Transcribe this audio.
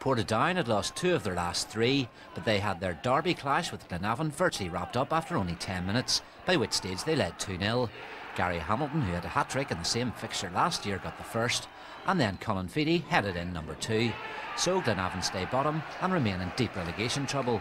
Portadown had lost two of their last three, but they had their derby clash with Glenavon virtually wrapped up after only 10 minutes, by which stage they led 2 0. Gary Hamilton, who had a hat trick in the same fixture last year, got the first, and then Colin Feedy headed in number two. So Glenavon stay bottom and remain in deep relegation trouble.